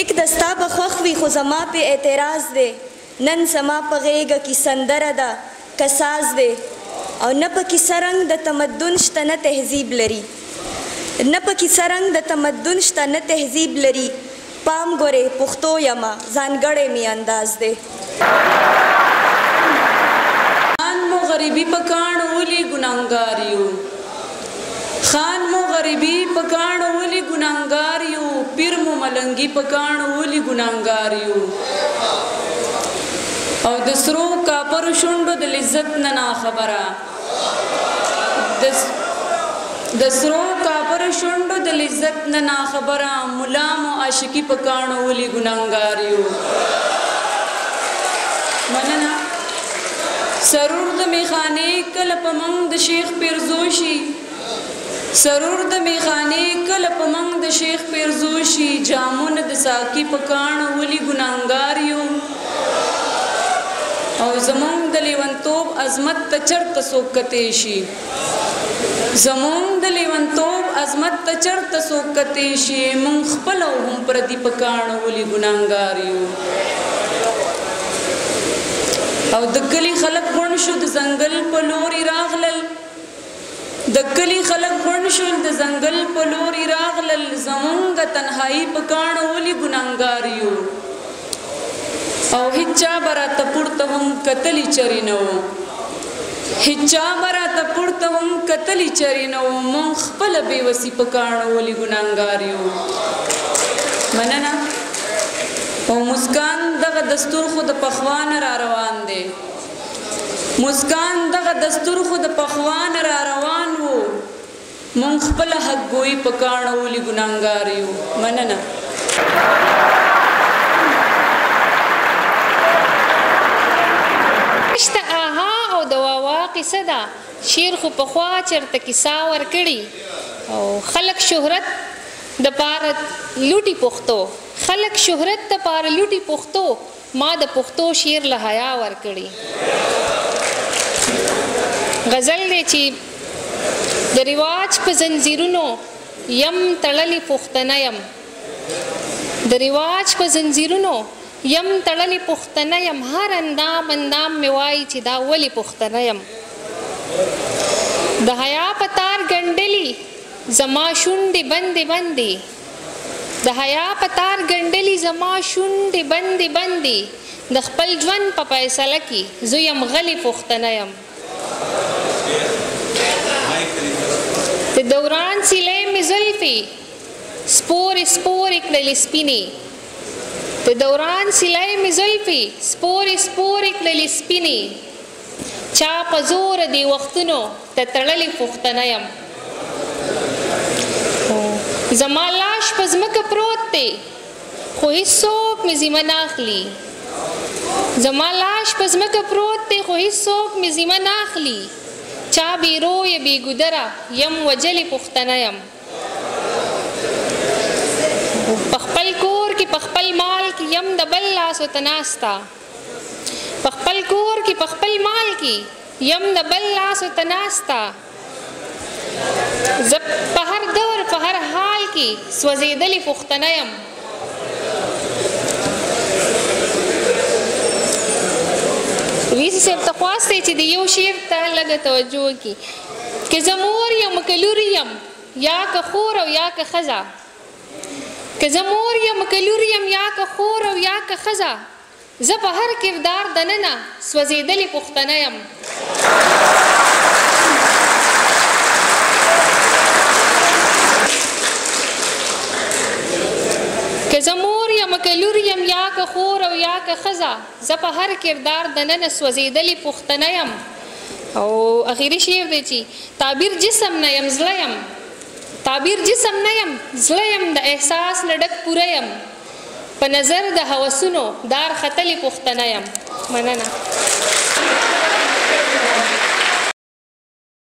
لیک د ستا به خوښ وي خو زما پرې اعتراض دی نن زما په غېږه کې سندره ده که ساز دی او نه په کیسه رنګ د تمدن شته نه تهذیب لري نه په کیسه رنګ د تمدن شته نه تهذیب لري پام ګورې پښتو یمه ځانګړی مې انداز دی. خان مو غریبی په کاڼو ولی ګناهګار یو خان مو غریبی په کاڼو ولی ګناهګار یو پیر مو ملنګی په کاڼو ولی ګناهګار یو او د سرو کاپرو شونډو د لذت نه نا خبره د سرو کاپر شونډو د لذت نه ناخبره ملا مو عاشقي په کاڼو ولي ګناهګار یو مننه سرور د میخانې کله په موږ د شیخ پیرزو شي سرور د میخانې کله په موږ د شیخ پیرزو شي جامونه د ساقي په کاڼو ولي ګناهګار یو او زموږ د لیونتوب عظمت ته چرته څوک کتې شي زموږ د لیونتوب عظمت ته چرته څوک کتې شي موږ خپل او هم پردي په کاڼو ولي ګناهګار یو او د کلی خلک غون شو د ځنګل په لوري راغلل د کلي خلک غونډ شول، د ځنګل په لوري راغلل، زمونږ تنهايي په کاڼو ولي، ګناهګار يو او هيچا به راته پورته هم کتلي چري نه وو، هيچا به راته پورته هم کتلي چري نه وو، مونږ خپله بې وسي په کاڼو ولي، ګناهګار يو. مننه او مسکان دغه دستور خو د پخوا نه راروان دی. مسکان دغه دستور خو د پخوا نه را روان وو مونږ خپله حق ګويي په کاڼه ولي ګناهګار يو مننه. نشته اها او د واوا قصه ده شعر خو پخوا چرته کیسه ورکړي او خلک شهرت د پاره لوټي پښتو خلک شهرت د پاره لوټي پښتو ما د پښتو شعر له حیا ورکړي غزل دی چی د رواج په زنځیرونو یم تړلی پښتنه یم د رواج په زنځیرونو یم تړلی پښتنه یم هر اندام اندام می وای چې دا ولی پښتنه یم د حیا په تار ګنډلی زما شونډې بندې بندې د حیا په تار ګنډلی زما شونډی بندی بندی د خپل ژوند په فیصله کی زه یم غلی پښتنه یم د دوران سیلی می زلفی سپوری سپوری کړلی سپینی د دوران سیلی می زلفی سپوری سپوری کړلی سپینی چا په زور دی وختونو ته تړلې پښتنه يم خو زما لاش په ځمکه پروت دی خو هیڅوک مې ذمه نه اخلي زما لاش په ځمکه پروت دی خو هیڅوک مې ذمه نه اخلي چا بې رویه بې ګودره یم وجلې پښتنه یم په خپل کور کې په خپل مال کې یم د بل لاسو ته ناسته په خپل کور کی په خپل مال کی یم د بل لاسو ته ناسته زه په هر دور په هر حال کی سوځیدلی پښتنه یم ویسی صاحب ته خواسته چې د یو شعر ته لږه توجه وکړي که زه مور یم که لور یم یا که خور او یا که ښځه که زه مور یم که لور یم یا که خور او یا که ښځه زه په هر کردار دننه سوځېدلې پښتنه یم. که زه مور یم که لور یم یا که خور او یا که ښځه زه په هر کردار دننه سوځېدلې پښتنه یم. او اخیري شعر دی چې تعبیر جسم نه یم زړه یم. تعبیر جسم نه یم زړه یم د احساس نه ډک پوره یم په نظر د هوسونو دار ختلې پښتنه یم مننه.